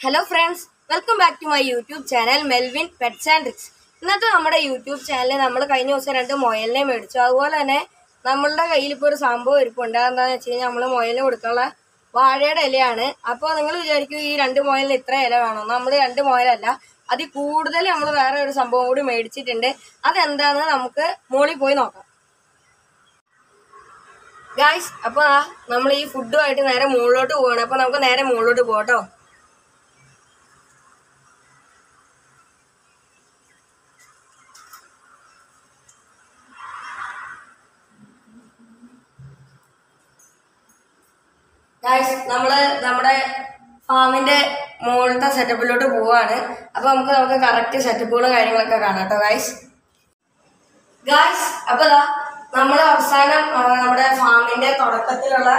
Hello friends welcome back to my YouTube channel Melvin pets and tricks ഇന്നത്തെ നമ്മുടെ YouTube ചാനലിൽ നമ്മൾ കഴിഞ്ഞ ദിവസം രണ്ട് മൊയലിനെ മേടിച്ചു. അതുപോലെ തന്നെ നമ്മളുടെ കയ്യിൽ ഇപ്പോൾ ഒരു സംഭവം ഇരിപ്പുണ്ട്. എന്താണെന്ന് വെച്ച് കഴിഞ്ഞാൽ നമ്മൾ മൊയലിന് കൊടുക്കാനുള്ള വാഴയുടെ ഇലയാണ്. അപ്പോൾ നിങ്ങൾ വിചാരിക്കും ഈ രണ്ട് മൊയലിന് ഇത്ര ഇല വേണം? നമ്മൾ രണ്ട് മൊയലല്ല. അതിൽ കൂടുതൽ നമ്മൾ വേറെ ഒരു സംഭവം കൂടി മേടിച്ചിട്ടുണ്ട്. അതെന്താണെന്ന് നമുക്ക് മുകളിൽ പോയി നോക്കാം. ഗായ്സ് അപ്പോൾ നമ്മൾ ഈ ഫുഡുമായിട്ട് നേരെ മുകളിലോട്ട് പോവാണ്. അപ്പോൾ നമുക്ക് നേരെ മുകളിലോട്ട് പോകട്ടോ ഗായ്സ് നമ്മൾ നമ്മുടെ ഫാമിന്റെ മുകളിലത്തെ സെറ്റപ്പിലോട്ട് പോവാണ്. അപ്പോൾ നമുക്ക് നമുക്ക് കറക്റ്റ് സെറ്റപ്പുകളും കാര്യങ്ങളൊക്കെ കാണാം കേട്ടോ ഗായ്സ് ഗായ്സ് അപ്പൊ ദാ നമ്മൾ അവസാനം നമ്മുടെ ഫാമിന്റെ തുടക്കത്തിലുള്ള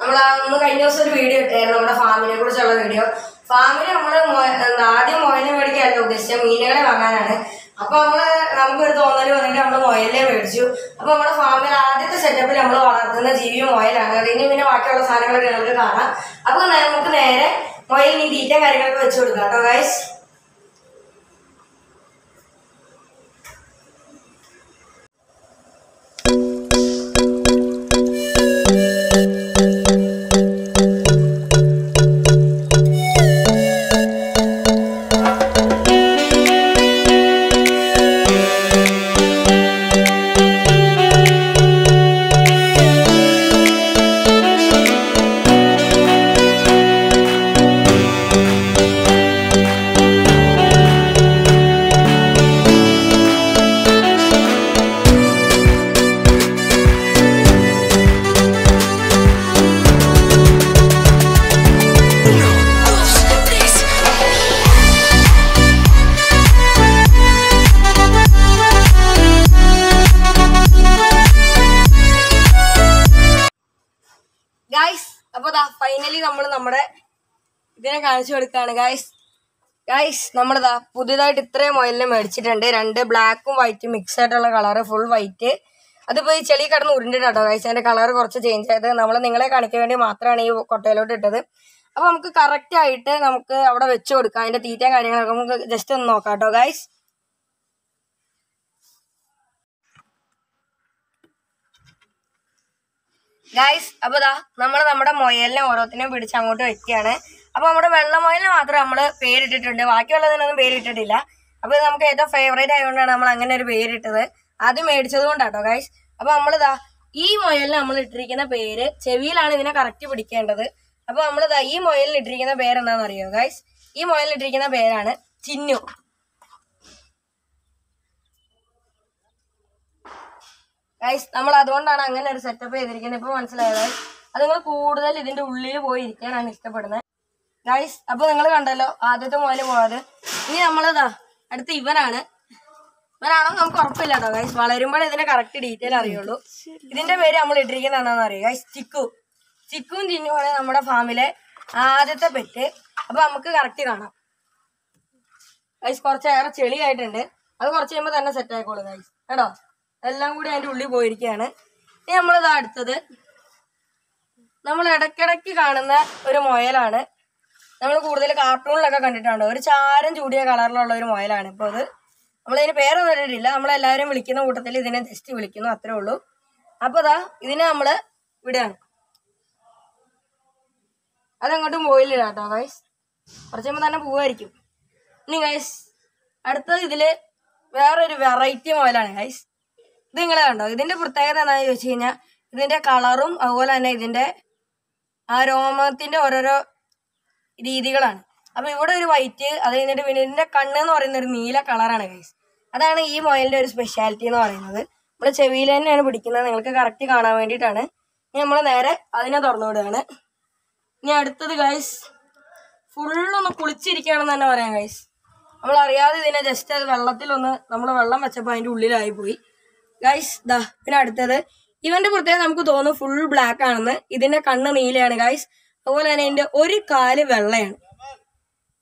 നമ്മൾ അന്ന് കഴിഞ്ഞ ദിവസം ഒരു വീഡിയോ ഇട്ടായിരുന്നു നമ്മുടെ ഫാമിനെ കുറിച്ചുള്ള വീഡിയോ ഫാമിന് നമ്മൾ ആദ്യം മോയിനെ മേടിക്കാനല്ല ഉദ്ദേശിച്ചത് മീനുകളെ വാങ്ങാനാണ്. അപ്പൊ നമ്മൾ നമുക്കൊരു തോന്നൽ വന്നിട്ട് നമ്മൾ മൊയലിനെ മേടിച്ചു അപ്പൊ നമ്മുടെ ഫാമിൽ ആദ്യത്തെ സെറ്റപ്പിൽ നമ്മൾ വളർത്തുന്ന ജീവി മൊയലാണ്. അതിന് പിന്നെ ബാക്കിയുള്ള സാധനങ്ങളൊക്കെ നമുക്ക് കാണാം. അപ്പൊ നമുക്ക് നേരെ മൊയലിനി തീറ്റ കാര്യങ്ങളൊക്കെ വെച്ചു കൊടുക്കാം കേട്ടോ ഗൈസ് ഫൈനലി നമ്മൾ നമ്മുടെ ഇതിനെ കാണിച്ചു കൊടുക്കാണ് ഗായ്സ് ഗായ്സ് നമ്മളിതാ പുതിയതായിട്ട് ഇത്രയും മൊയിലിനെ മേടിച്ചിട്ടുണ്ട്. രണ്ട് ബ്ലാക്കും വൈറ്റും മിക്സ് ആയിട്ടുള്ള കളറ് ഫുൾ വൈറ്റ് അതിപ്പോൾ ഈ ചെളി കിടന്ന് ഉരുണ്ടിട്ടോ ഗൈസ് അതിന്റെ കളർ കുറച്ച് ചേഞ്ച് ആയത് നമ്മൾ നിങ്ങളെ കാണിക്കാൻ വേണ്ടി മാത്രമാണ് ഈ കൊട്ടയിലോട്ട് ഇട്ടത്. അപ്പോൾ നമുക്ക് കറക്റ്റായിട്ട് നമുക്ക് അവിടെ വെച്ച് കൊടുക്കാം. അതിന്റെ തീറ്റയും കാര്യങ്ങളൊക്കെ നമുക്ക് ജസ്റ്റ് ഒന്ന് നോക്കാം കേട്ടോ ഗായ്സ് ഗായ്സ് അപ്പൊ ദാ നമ്മൾ നമ്മുടെ മൊയലിനെ ഓരോത്തിനെയും പിടിച്ച് അങ്ങോട്ട് വെക്കുകയാണ്. അപ്പൊ നമ്മുടെ വെള്ള മൊയലിന് മാത്രം നമ്മൾ പേരിട്ടിട്ടുണ്ട്. ബാക്കിയുള്ളതിനൊന്നും പേരിട്ടിട്ടില്ല. അപ്പൊ നമുക്ക് ഏറ്റവും ഫേവറേറ്റ് ആയതുകൊണ്ടാണ് നമ്മൾ അങ്ങനെ ഒരു പേരിട്ടത്. അത് മേടിച്ചത് കൊണ്ടാട്ടോ ഗൈസ് അപ്പൊ നമ്മളിതാ ഈ മൊയലിന് നമ്മൾ ഇട്ടിരിക്കുന്ന പേര് ചെവിയിലാണ് ഇതിനെ കറക്റ്റ് പിടിക്കേണ്ടത്. അപ്പൊ നമ്മളിതാ ഈ മൊയലിന് ഇട്ടിരിക്കുന്ന പേര് എന്താണെന്ന് അറിയോ ഗൈസ് ഈ മൊയലിന് ഇട്ടിരിക്കുന്ന പേരാണ് ചിന്നു. ഗൈസ് നമ്മൾ അതുകൊണ്ടാണ് അങ്ങനെ ഒരു സെറ്റപ്പ് ചെയ്തിരിക്കുന്നത്. ഇപ്പൊ മനസ്സിലായത് അത് നിങ്ങൾ കൂടുതൽ ഇതിന്റെ ഉള്ളിൽ പോയി ഇരിക്കാനാണ് ഇഷ്ടപ്പെടുന്നത്. ഗൈസ് അപ്പൊ നിങ്ങൾ കണ്ടല്ലോ ആദ്യത്തെ മുതൽ പോയത് ഇനി നമ്മളതാ അടുത്ത ഇവനാണ്. ഇവനാണോ നമുക്ക് ഉറപ്പില്ല കേട്ടോ ഗൈസ് വളരുമ്പോൾ ഇതിന്റെ കറക്റ്റ് ഡീറ്റെയിൽ അറിയുള്ളൂ. ഇതിന്റെ പേര് നമ്മൾ ഇട്ടിരിക്കുന്നത് എന്താണെന്ന് അറിയാം? ഗൈസ് ചിക്കു. ചിക്കും ചിന്നുമാണ് നമ്മുടെ ഫാമിലെ ആദ്യത്തെ പെറ്റ്. അപ്പൊ നമുക്ക് കറക്റ്റ് കാണാം. ഗൈസ് കുറച്ചേറെ ചെളിയായിട്ടുണ്ട്. അത് കുറച്ച് കഴിയുമ്പോൾ തന്നെ സെറ്റ് ആയിക്കോളൂ ഗൈസ് കേട്ടോ? എല്ലാം കൂടി അതിന്റെ ഉള്ളിൽ പോയിരിക്കുകയാണ്. ഇനി നമ്മളിത് അടുത്തത്. നമ്മൾ ഇടയ്ക്കിടയ്ക്ക് കാണുന്ന ഒരു മുയലാണ്. നമ്മൾ കൂടുതൽ കാർട്ടൂണിലൊക്കെ കണ്ടിട്ടുണ്ട്? ഒരു ചാരം ചൂടിയ കളറിലുള്ള ഒരു മുയലാണ് ഇപ്പോൾ അത്. നമ്മളതിന് പേരൊന്നും ഇട്ടിട്ടില്ല. നമ്മളെല്ലാവരും വിളിക്കുന്ന കൂട്ടത്തിൽ ഇതിനെ ജസ്റ്റ് വിളിക്കുന്നു അത്രേ ഉള്ളൂ. അപ്പോൾ അതാ ഇതിനെ നമ്മൾ വിടുകയാണ് അതങ്ങോട്ടും പോയില്ല കേട്ടോ ഗൈസ് കുറച്ച് കഴിയുമ്പോൾ തന്നെ പോവായിരിക്കും. ഇനി ഗൈസ് അടുത്തത് ഇതിൽ വേറൊരു വെറൈറ്റി മുതലാണ് ഗൈസ് ഇത് നിങ്ങൾ കണ്ടോ? ഇതിന്റെ പ്രത്യേകത എന്താണെന്ന് ചോദിച്ചു കഴിഞ്ഞാൽ ഇതിന്റെ കളറും അതുപോലെ തന്നെ ഇതിന്റെ ആ രോമത്തിന്റെ ഓരോരോ രീതികളാണ്. അപ്പൊ ഇവിടെ ഒരു വൈറ്റ് അത് കഴിഞ്ഞിട്ട് പിന്നെ കണ്ണ് എന്ന് പറയുന്ന ഒരു നീല കളറാണ് ഗൈസ് അതാണ് ഈ മൊയലിന്റെ ഒരു സ്പെഷ്യാലിറ്റി എന്ന് പറയുന്നത്. നമ്മൾ ചെവിയിൽ തന്നെയാണ് പിടിക്കുന്നത്. നിങ്ങൾക്ക് കറക്റ്റ് കാണാൻ വേണ്ടിയിട്ടാണ്. ഇനി നമ്മൾ നേരെ അതിനെ തുറന്നു വിടുകയാണ് ഇനി അടുത്തത് ഗൈസ് ഫുള്ളൊന്ന് കുളിച്ചിരിക്കുകയാണെന്ന് തന്നെ പറയാം ഗൈസ് നമ്മൾ അറിയാതെ ഇതിനെ ജസ്റ്റ് അത് വെള്ളത്തിലൊന്ന് നമ്മൾ വെള്ളം വെച്ചപ്പോൾ അതിന്റെ ഉള്ളിലായി പോയി ഗൈസ് ദാ പിന്നെ അടുത്തത്. ഇവന്റെ പ്രത്യേകം നമുക്ക് തോന്നും ഫുൾ ബ്ലാക്ക് ആണെന്ന്. ഇതിന്റെ കണ്ണ് നീലയാണ് ഗൈസ് അതുപോലെ തന്നെ ഇതിന്റെ ഒരു കാൽ വെള്ളയാണ്.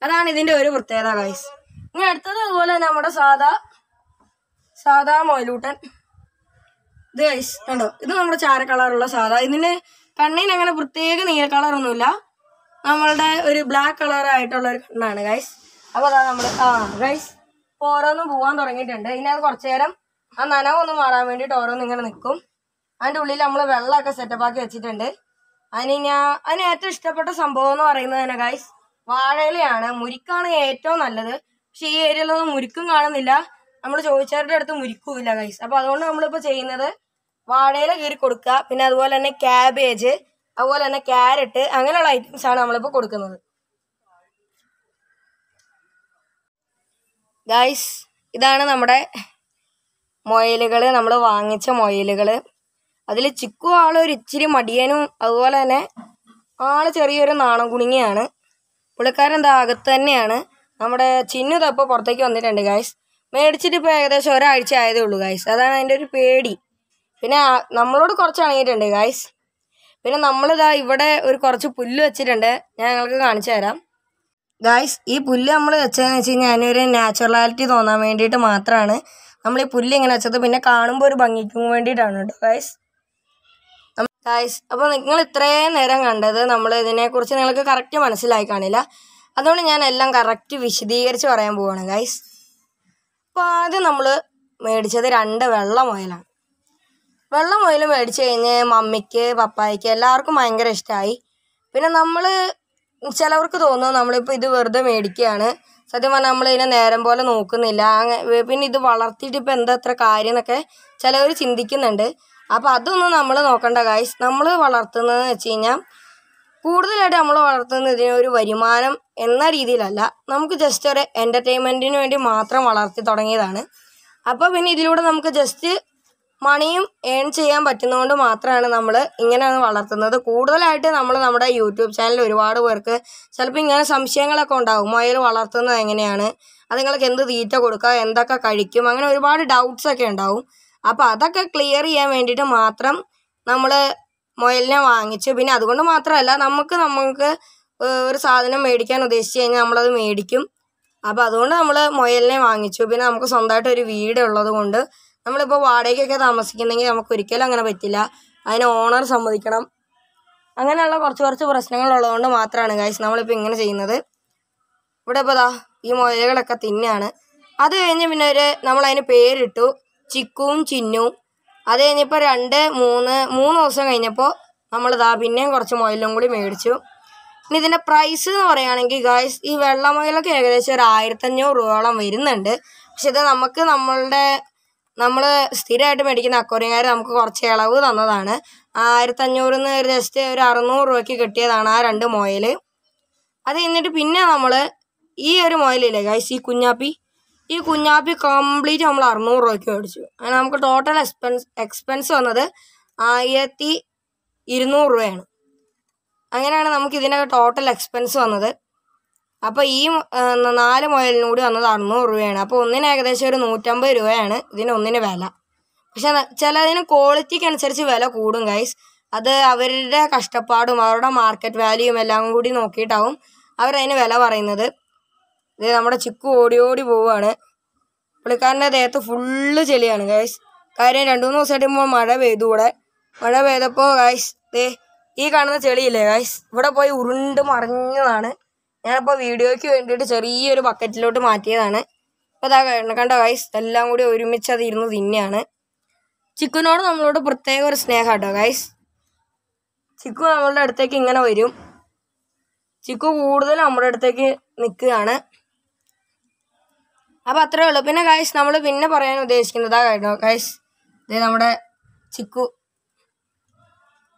അതാണ് ഇതിന്റെ ഒരു പ്രത്യേകത ഗൈസ് ഇനി അടുത്തത് അതുപോലെ തന്നെ നമ്മുടെ സാധാ സാധാ മൊയിലൂട്ടൻ. ഇത് ഗൈസ് കണ്ടോ? ഇത് നമ്മുടെ ചാര കളറുള്ള സാധാ. ഇതിന് കണ്ണിന് അങ്ങനെ പ്രത്യേക നീല കളറൊന്നുമില്ല നമ്മളുടെ ഒരു ബ്ലാക്ക് കളർ ആയിട്ടുള്ള ഒരു കണ്ണാണ് ഗൈസ് അപ്പോൾ അതാ നമ്മൾ ആ ഗൈസ് ഓരോന്നും പോകാൻ തുടങ്ങിയിട്ടുണ്ട്. ഇനി അത് കുറച്ചു നേരം ആ നനവൊന്ന് മാറാൻ വേണ്ടിയിട്ട് ഓരോന്ന് ഇങ്ങനെ നിൽക്കും അതിന്റെ ഉള്ളിൽ നമ്മൾ വെള്ളമൊക്കെ സെറ്റപ്പ് ആക്കി വെച്ചിട്ടുണ്ട്. അതിന് ഞാൻ അതിന് ഏറ്റവും ഇഷ്ടപ്പെട്ട സംഭവം എന്ന് പറയുന്നത് തന്നെ ഗൈസ് വാഴയിലയാണ്. മുരിക്കാണ് ഏറ്റവും നല്ലത്. പക്ഷെ ഈ ഏരിയയിലൊന്നും മുരിക്കും കാണുന്നില്ല. നമ്മൾ ചോദിച്ചവരുടെ അടുത്ത് മുരിക്കുമില്ല ഗൈസ് അപ്പോൾ അതുകൊണ്ട് നമ്മളിപ്പോൾ ചെയ്യുന്നത് വാഴയില കീറി കൊടുക്കുക. പിന്നെ അതുപോലെ തന്നെ ക്യാബേജ് അതുപോലെ തന്നെ ക്യാരറ്റ് അങ്ങനെയുള്ള ഐറ്റംസ് ആണ് നമ്മളിപ്പോൾ കൊടുക്കുന്നത്. ഗൈസ് ഇതാണ് നമ്മുടെ മൊയലുകൾ നമ്മൾ വാങ്ങിച്ച മൊയലുകൾ അതിൽ ചിക്കു ആളൊരു ഇച്ചിരി മടിയനും അതുപോലെ തന്നെ ആൾ ചെറിയൊരു നാണം കുണുങ്ങിയാണ് പുള്ളിക്കാരൻ എന്താ അകത്ത് തന്നെയാണ്. നമ്മുടെ ചിന്നു തപ്പോൾ പുറത്തേക്ക് വന്നിട്ടുണ്ട് ഗായ്സ് മേടിച്ചിട്ട് ഇപ്പോൾ ഏകദേശം ഒരാഴ്ച ആയതേ ഉള്ളൂ ഗായ്സ് അതാണ് അതിന്റെ ഒരു പേടി. പിന്നെ നമ്മളോട് കുറച്ച് അണങ്ങിയിട്ടുണ്ട് ഗായ്സ് പിന്നെ നമ്മളിതാ ഇവിടെ ഒരു കുറച്ച് പുല്ല് വെച്ചിട്ടുണ്ട്. ഞാൻ നിങ്ങൾക്ക് കാണിച്ചു തരാം. ഗായ്സ് ഈ പുല്ല് നമ്മൾ വെച്ചതെന്ന് വെച്ച് കഴിഞ്ഞാൽ അതിനൊരു നാച്ചുറാലിറ്റി തോന്നാൻ വേണ്ടിയിട്ട് മാത്രമാണ് നമ്മൾ ഈ പുല്ല് ഇങ്ങനെ വെച്ചത് പിന്നെ കാണുമ്പോൾ ഒരു ഭംഗിക്കും വേണ്ടിയിട്ടാണ് കേട്ടോ ഗൈസ് ഗൈസ് അപ്പോൾ നിങ്ങൾ ഇത്രയും നേരം കണ്ടത് നമ്മൾ ഇതിനെക്കുറിച്ച് നിങ്ങൾക്ക് കറക്റ്റ് മനസ്സിലായി കാണില്ല. അതുകൊണ്ട് ഞാൻ എല്ലാം കറക്റ്റ് വിശദീകരിച്ച് പറയാൻ പോവാണ് ഗൈസ് അപ്പോൾ ആദ്യം നമ്മൾ മേടിച്ചത് രണ്ട് വെള്ള വെള്ളമൊയൽ വെള്ള മുയൽ മേടിച്ച് കഴിഞ്ഞ് മമ്മിക്ക് പപ്പായ്ക്ക് എല്ലാവർക്കും ഭയങ്കര ഇഷ്ടമായി പിന്നെ നമ്മൾ ചിലവർക്ക് തോന്നും നമ്മളിപ്പോൾ ഇത് വെറുതെ മേടിക്കുകയാണ്. സത്യം പറഞ്ഞാൽ നമ്മൾ ഇതിനെ നേരം പോലെ നോക്കുന്നില്ല. അങ്ങനെ പിന്നെ ഇത് വളർത്തിയിട്ട് ഇപ്പം എന്താ അത്ര കാര്യം എന്നൊക്കെ ചിലവർ ചിന്തിക്കുന്നുണ്ട്. അപ്പോൾ അതൊന്നും നമ്മൾ നോക്കണ്ട ഗായ്സ് നമ്മൾ വളർത്തുന്നതെന്ന് വെച്ച് കഴിഞ്ഞാൽ കൂടുതലായിട്ട് നമ്മൾ വളർത്തുന്നത് ഇതിന് ഒരു വരുമാനം എന്ന രീതിയിലല്ല. നമുക്ക് ജസ്റ്റ് ഒരു എന്റർടൈൻമെന്റിന് വേണ്ടി മാത്രം വളർത്തി തുടങ്ങിയതാണ്. അപ്പോൾ പിന്നെ ഇതിലൂടെ നമുക്ക് ജസ്റ്റ് മണിയും ഏൺ ചെയ്യാൻ പറ്റുന്നതുകൊണ്ട് മാത്രമാണ് നമ്മൾ ഇങ്ങനെയാണ് വളർത്തുന്നത്. കൂടുതലായിട്ട് നമ്മൾ നമ്മുടെ യൂട്യൂബ് ചാനൽ ഒരുപാട് പേർക്ക് ചിലപ്പോൾ ഇങ്ങനെ സംശയങ്ങളൊക്കെ ഉണ്ടാകും മുയൽ വളർത്തുന്നത് എങ്ങനെയാണ്? അത് നിങ്ങൾക്ക് എന്ത് തീറ്റ കൊടുക്കുക എന്തൊക്കെ കഴിക്കും? അങ്ങനെ ഒരുപാട് ഡൗട്ട്സ് ഒക്കെ ഉണ്ടാവും. അപ്പോൾ അതൊക്കെ ക്ലിയർ ചെയ്യാൻ വേണ്ടിയിട്ട് മാത്രം നമ്മൾ മുയലിനെ വാങ്ങിച്ചു പിന്നെ അതുകൊണ്ട് മാത്രമല്ല നമുക്ക് നമുക്ക് ഒരു സാധനം മേടിക്കാൻ ഉദ്ദേശിച്ച് കഴിഞ്ഞാൽ നമ്മളത് മേടിക്കും. അപ്പോൾ അതുകൊണ്ട് നമ്മൾ മുയലിനെ വാങ്ങിച്ചു. പിന്നെ നമുക്ക് സ്വന്തമായിട്ട് ഒരു വീട് ഉള്ളത് കൊണ്ട് നമ്മളിപ്പോൾ വാടകയ്ക്കൊക്കെ താമസിക്കുന്നെങ്കിൽ നമുക്ക് ഒരിക്കലും അങ്ങനെ പറ്റില്ല. അതിന് ഓണർ സമ്മതിക്കണം. അങ്ങനെയുള്ള കുറച്ച് കുറച്ച് പ്രശ്നങ്ങളുള്ളതുകൊണ്ട് മാത്രമാണ് ഗൈസ് നമ്മളിപ്പോൾ ഇങ്ങനെ ചെയ്യുന്നത്. ഇവിടെ ഇപ്പോൾ ദാ ഈ മുയലുകളൊക്കെ തിന്നെയാണ് അത് കഴിഞ്ഞ് പിന്നെ ഒരു നമ്മളതിന് പേരിട്ടു. ചിക്കുവും ചിന്നും. അത് കഴിഞ്ഞപ്പോൾ രണ്ട് മൂന്ന് മൂന്ന് ദിവസം കഴിഞ്ഞപ്പോൾ നമ്മൾ ദാ പിന്നെയും കുറച്ച് മുയലും കൂടി മേടിച്ചു. ഇനി ഇതിന്റെ പ്രൈസ് എന്ന് പറയുകയാണെങ്കിൽ ഗൈസ് ഈ വെള്ള മുയലൊക്കെ ഏകദേശം ഒരു ആയിരത്തഞ്ഞൂറ് രൂപയോളം വരുന്നുണ്ട്. പക്ഷെ ഇത് നമുക്ക് നമ്മളുടെ നമ്മൾ സ്ഥിരമായിട്ട് മേടിക്കുന്ന അക്വറിയംകാർ നമുക്ക് കുറച്ച് ഇളവ് തന്നതാണ്. ആയിരത്തഞ്ഞൂറിൽ നിന്ന് ജസ്റ്റ് ഒരു അറുന്നൂറ് രൂപയ്ക്ക് കിട്ടിയതാണ് ആ രണ്ട് മുയൽ അത് കഴിഞ്ഞിട്ട് പിന്നെ നമ്മൾ ഈ ഒരു മുയലില്ലേ ഗൈസ് ഈ കുഞ്ഞാപ്പി? ഈ കുഞ്ഞാപ്പി കംപ്ലീറ്റ് നമ്മൾ അറുന്നൂറ് രൂപയ്ക്ക് മേടിച്ചു. അങ്ങനെ നമുക്ക് ടോട്ടൽ എക്സ്പെൻസ് എക്സ്പെൻസ് വന്നത് ആയിരത്തി ഇരുന്നൂറ് രൂപയാണ്. അങ്ങനെയാണ് നമുക്ക് ഇതിന്റെ ടോട്ടൽ എക്സ്പെൻസ് വന്നത്. അപ്പോൾ ഈ നാല് മുയലിനും കൂടി വന്നത് അറുന്നൂറ് രൂപയാണ്. അപ്പോൾ ഒന്നിന് ഏകദേശം ഒരു നൂറ്റമ്പത് രൂപയാണ് ഇതിന് ഒന്നിന് വില. പക്ഷെ ചിലതിന് ക്വാളിറ്റിക്ക് അനുസരിച്ച് വില കൂടും ഗൈസ് അത് അവരുടെ കഷ്ടപ്പാടും അവരുടെ മാർക്കറ്റ് വാല്യൂയും എല്ലാം കൂടി നോക്കിയിട്ടാവും അവരതിന് വില പറയുന്നത്. ഇത് നമ്മുടെ ചിക്കു ഓടി ഓടി പോവുകയാണ്. പുള്ളിക്കാരന്റെ ദേഹത്ത് ഫുള്ള് ചെളിയാണ് ഗൈസ് കാര്യം രണ്ടു മൂന്ന് ദിവസമായിട്ട് ഇപ്പോൾ മഴ പെയ്തു ഇവിടെ മഴ പെയ്തപ്പോൾ ഗൈസ് ദേ ഈ കാണുന്ന ചെളിയില്ലേ ഗൈസ് ഇവിടെ പോയി ഉരുണ്ട് മറിഞ്ഞതാണ്. ഞാനിപ്പോൾ വീഡിയോയ്ക്ക് വേണ്ടിയിട്ട് ചെറിയൊരു ബക്കറ്റിലോട്ട് മാറ്റിയതാണ്. അപ്പോൾ അതാ കണ്ട- ഗൈസ് എല്ലാം കൂടി ഒരുമിച്ച് അത് ഇരുന്ന് തിന്നെയാണ് ചിക്കുനോട് നമ്മളോട് പ്രത്യേക ഒരു സ്നേഹം കേട്ടോ ഗൈസ് ചിക്കു നമ്മളുടെ അടുത്തേക്ക് ഇങ്ങനെ വരും. ചിക്കു കൂടുതൽ നമ്മുടെ അടുത്തേക്ക് നിൽക്കുകയാണ്. അപ്പം അത്രേ ഉള്ളൂ. പിന്നെ ഗൈസ് നമ്മൾ പിന്നെ പറയാൻ ഉദ്ദേശിക്കുന്നതാ കേട്ടോ ഗൈസ് ഇത് നമ്മുടെ ചിക്കു.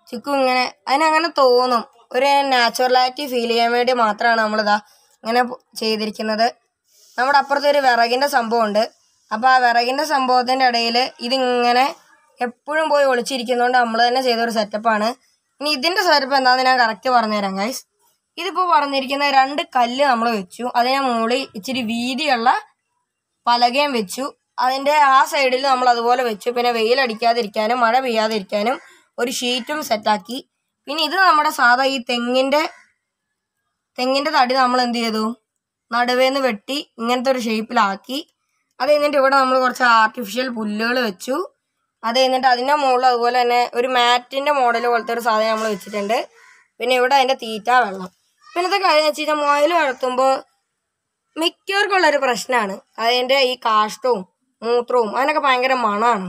ചിക്കു ഇങ്ങനെ അതിനങ്ങനെ തോന്നും. ഒരു നാച്ചുറലായിട്ട് ഫീൽ ചെയ്യാൻ വേണ്ടി മാത്രമാണ് നമ്മളിതാ ഇങ്ങനെ ചെയ്തിരിക്കുന്നത്. നമ്മുടെ അപ്പുറത്ത് ഒരു വിറകിന്റെ സംഭവമുണ്ട്. അപ്പോൾ ആ വിറകിന്റെ സംഭവത്തിന്റെ ഇടയിൽ ഇതിങ്ങനെ എപ്പോഴും പോയി ഒളിച്ചിരിക്കുന്നതുകൊണ്ട് നമ്മൾ തന്നെ ചെയ്തൊരു സെറ്റപ്പാണ് ഇനി ഇതിന്റെ സെറ്റപ്പ് എന്താണെന്ന് ഞാൻ കറക്റ്റ് പറഞ്ഞുതരാം ഗൈസ് ഇതിപ്പോൾ പറഞ്ഞിരിക്കുന്ന രണ്ട് കല്ല് നമ്മൾ വെച്ചു. അതിനെ മുകളിൽ ഇച്ചിരി വീതിയുള്ള പലകയും വെച്ചു. അതിന്റെ ആ സൈഡിൽ നമ്മൾ അതുപോലെ വെച്ചു. പിന്നെ വെയിലടിക്കാതിരിക്കാനും മഴ പെയ്യാതിരിക്കാനും ഒരു ഷീറ്റും സെറ്റാക്കി പിന്നെ ഇത് നമ്മുടെ സാധാ ഈ തെങ്ങിന്റെ തെങ്ങിന്റെ തടി നമ്മൾ എന്ത് ചെയ്തു? നടുവേന്ന് വെട്ടി ഇങ്ങനത്തെ ഒരു ഷേപ്പിലാക്കി അത് കഴിഞ്ഞിട്ട് ഇവിടെ നമ്മൾ കുറച്ച് ആർട്ടിഫിഷ്യൽ പുല്ലുകൾ വെച്ചു. അത് കഴിഞ്ഞിട്ട് അതിന്റെ മുകളിൽ അതുപോലെ തന്നെ ഒരു മാറ്റിന്റെ മോഡൽ പോലത്തെ ഒരു സാധനം നമ്മൾ വെച്ചിട്ടുണ്ട്. പിന്നെ ഇവിടെ അതിന്റെ തീറ്റ വെള്ളം. പിന്നെ കാര്യം വെച്ച് കഴിഞ്ഞാൽ മുയൽ വളർത്തുമ്പോൾ മിക്കവർക്കുള്ളൊരു പ്രശ്നമാണ്. അതിന്റെ ഈ കാഷ്ടവും മൂത്രവും അതിനൊക്കെ ഭയങ്കര മണമാണ്.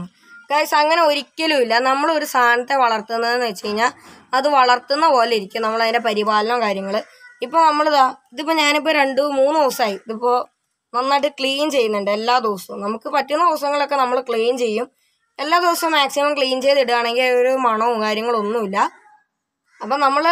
ഗൈസ് അങ്ങനെ ഒരിക്കലും ഇല്ല. നമ്മൾ ഒരു സാധനത്തെ വളർത്തുന്നതെന്ന് വെച്ച് കഴിഞ്ഞാൽ അത് വളർത്തുന്ന പോലെ ഇരിക്കും. നമ്മൾ അതിന്റെ പരിപാലനം കാര്യങ്ങൾ ഇപ്പോൾ നമ്മളിതാ ഇതിപ്പോൾ ഞാനിപ്പോൾ രണ്ട് മൂന്ന് ദിവസമായി. ഇതിപ്പോൾ നന്നായിട്ട് ക്ലീൻ ചെയ്യുന്നുണ്ട് എല്ലാ ദിവസവും. നമുക്ക് പറ്റുന്ന ദിവസങ്ങളൊക്കെ നമ്മൾ ക്ലീൻ ചെയ്യും. എല്ലാ ദിവസവും മാക്സിമം ക്ലീൻ ചെയ്തിടുകയാണെങ്കിൽ ഒരു മണവും കാര്യങ്ങളും ഒന്നുമില്ല അപ്പം നമ്മൾ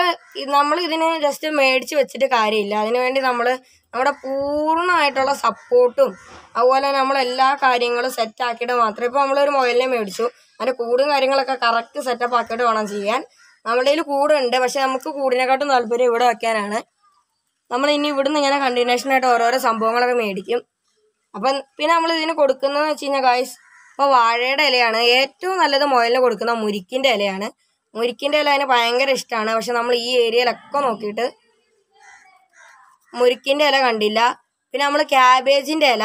നമ്മൾ ഇതിനെ ജസ്റ്റ് മേടിച്ച് വെച്ചിട്ട് കാര്യമില്ല. അതിനു വേണ്ടി നമ്മൾ നമ്മുടെ പൂർണമായിട്ടുള്ള സപ്പോർട്ടും അതുപോലെ നമ്മൾ എല്ലാ കാര്യങ്ങളും സെറ്റ് ആക്കിയിട്ട് മാത്രമേ ഇപ്പോൾ നമ്മളൊരു മൊബൈലിനെ മേടിച്ചു. അതിന്റെ കൂടും കാര്യങ്ങളൊക്കെ കറക്റ്റ് സെറ്റപ്പ് ആക്കിയിട്ട് വേണം ചെയ്യാൻ. നമ്മുടെ കയ്യിൽ കൂടുണ്ട്. പക്ഷേ നമുക്ക് കൂടിനെക്കാട്ടും താല്പര്യം ഇവിടെ വെക്കാനാണ്. നമ്മൾ ഇനി ഇവിടുന്ന് ഇങ്ങനെ കണ്ടിന്യൂഷൻ ആയിട്ട് ഓരോരോ സംഭവങ്ങളൊക്കെ മേടിക്കും. അപ്പം പിന്നെ നമ്മൾ ഇതിന് കൊടുക്കുന്നതെന്ന് വെച്ച് കഴിഞ്ഞാൽ ഗായ്സ് ഇപ്പോൾ വാഴയുടെ ഇലയാണ്. ഏറ്റവും നല്ലത് മുയലിന് കൊടുക്കുന്ന മുരിക്കിന്റെ ഇലയാണ്. മുരിക്കിന്റെ ഇല അതിന് ഭയങ്കര ഇഷ്ടമാണ് പക്ഷെ നമ്മൾ ഈ ഏരിയയിലൊക്കെ നോക്കിയിട്ട് മുരിക്കിന്റെ ഇല കണ്ടില്ല. പിന്നെ നമ്മൾ ക്യാബേജിന്റെ ഇല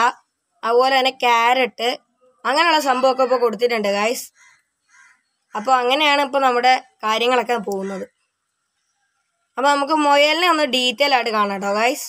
അതുപോലെ തന്നെ ക്യാരറ്റ് അങ്ങനെയുള്ള സംഭവമൊക്കെ ഇപ്പോൾ കൊടുത്തിട്ടുണ്ട് ഗായ്സ് അപ്പോൾ അങ്ങനെയാണ് ഇപ്പോൾ നമ്മുടെ കാര്യങ്ങളൊക്കെ പോകുന്നത്. അപ്പോൾ നമുക്ക് മൊയലിനെ ഒന്ന് ഡീറ്റെയിൽ ആയിട്ട് കാണാം കേട്ടോ ഗായ്സ്